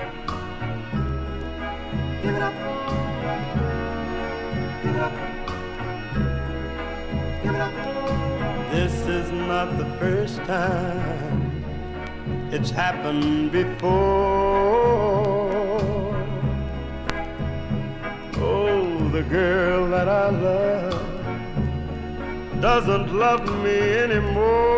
up. Give it up. Give it up. Give it up. This is not the first time it's happened before. Oh, the girl that I love doesn't love me anymore.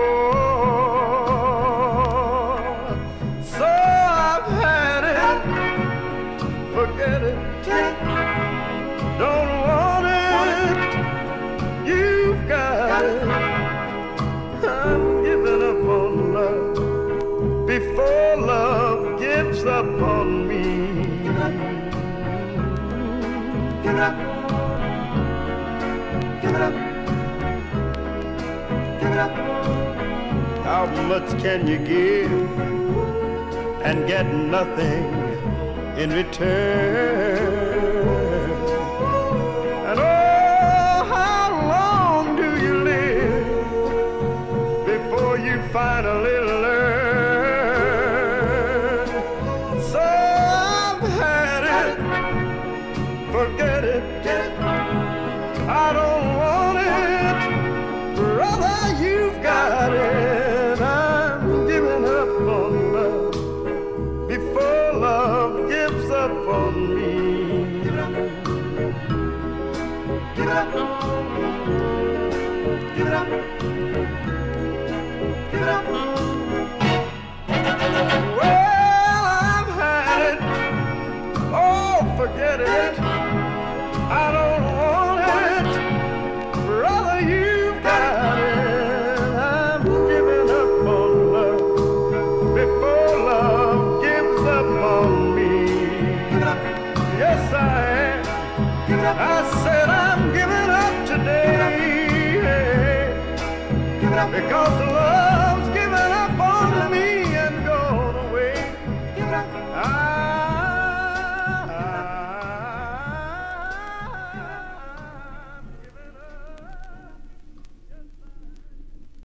I'm giving up on love before love gives up on me. Give it up. Give it up. Give it up. How much can you give and get nothing in return? Finally learn? So I've had it, forget it. I don't want it. Brother, you've got it. I'm giving up on love before love gives up on me. Give up. Give it up. Give it up. Well, I've had it. Oh, forget it. I don't want it. Brother, you've got it. I'm giving up on love before love gives up on me. Give it up. Yes, I am. Give it up. I said I'm giving up today Give it up. because love